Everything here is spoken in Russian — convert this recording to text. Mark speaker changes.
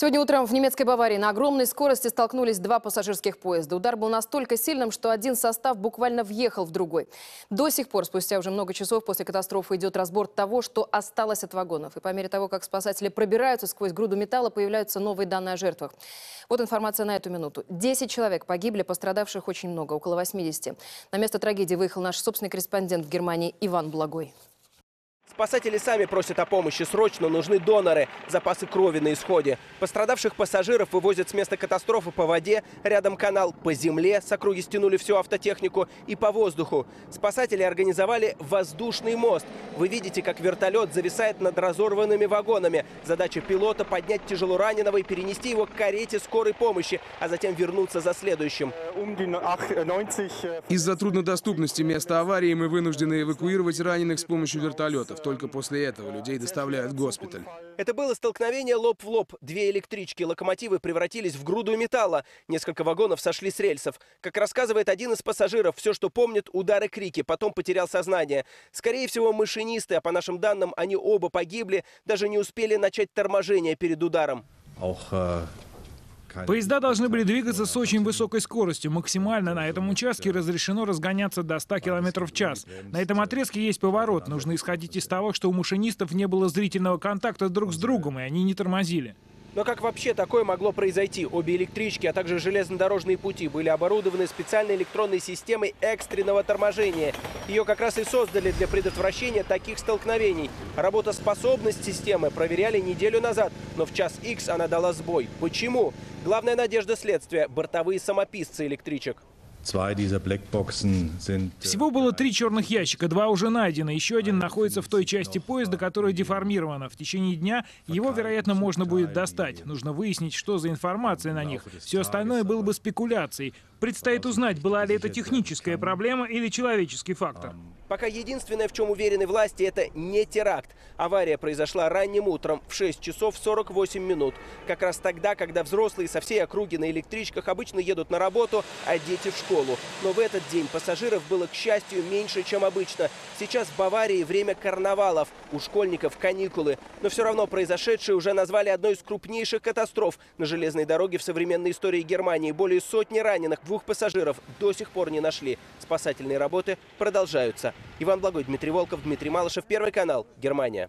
Speaker 1: Сегодня утром в немецкой Баварии на огромной скорости столкнулись два пассажирских поезда. Удар был настолько сильным, что один состав буквально въехал в другой. До сих пор, спустя уже много часов после катастрофы, идет разбор того, что осталось от вагонов. И по мере того, как спасатели пробираются сквозь груду металла, появляются новые данные о жертвах. Вот информация на эту минуту. Десять человек погибли, пострадавших очень много, около 80. На место трагедии выехал наш собственный корреспондент в Германии Иван Благой.
Speaker 2: Спасатели сами просят о помощи. Срочно нужны доноры. Запасы крови на исходе. Пострадавших пассажиров вывозят с места катастрофы по воде. Рядом канал по земле. С округи стянули всю автотехнику. И по воздуху. Спасатели организовали воздушный мост. Вы видите, как вертолет зависает над разорванными вагонами. Задача пилота поднять тяжелораненого и перенести его к карете скорой помощи, а затем вернуться за следующим.
Speaker 3: Из-за труднодоступности места аварии мы вынуждены эвакуировать раненых с помощью вертолетов. Только после этого людей доставляют в госпиталь.
Speaker 2: Это было столкновение лоб в лоб. Две электрички локомотивы превратились в груду металла. Несколько вагонов сошли с рельсов. Как рассказывает один из пассажиров, все, что помнит, удары крики, потом потерял сознание. Скорее всего, машинисты, а по нашим данным, они оба погибли, даже не успели начать торможение перед ударом.
Speaker 4: Поезда должны были двигаться с очень высокой скоростью. Максимально на этом участке разрешено разгоняться до 100 км в час. На этом отрезке есть поворот. Нужно исходить из того, что у машинистов не было зрительного контакта друг с другом, и они не тормозили.
Speaker 2: Но как вообще такое могло произойти? Обе электрички, а также железнодорожные пути были оборудованы специальной электронной системой экстренного торможения. Ее как раз и создали для предотвращения таких столкновений. Работоспособность системы проверяли неделю назад, но в час X она дала сбой. Почему? Главная надежда следствия – бортовые самописцы электричек.
Speaker 4: Всего было три черных ящика, два уже найдены. Еще один находится в той части поезда, которая деформирована. В течение дня его, вероятно, можно будет достать. Нужно выяснить, что за информация на них. Все остальное было бы спекуляцией. Предстоит узнать, была ли это техническая проблема или человеческий фактор.
Speaker 2: Пока единственное, в чем уверены власти, это не теракт. Авария произошла ранним утром в 6 часов 48 минут. Как раз тогда, когда взрослые со всей округи на электричках обычно едут на работу, а дети в школу. Но в этот день пассажиров было, к счастью, меньше, чем обычно. Сейчас в Баварии время карнавалов, у школьников каникулы. Но все равно произошедшее уже назвали одной из крупнейших катастроф на железной дороге в современной истории Германии. Более сотни раненых, двух пассажиров до сих пор не нашли. Спасательные работы продолжаются. Иван Благой, Дмитрий Волков, Дмитрий Малышев, Первый канал, Германия.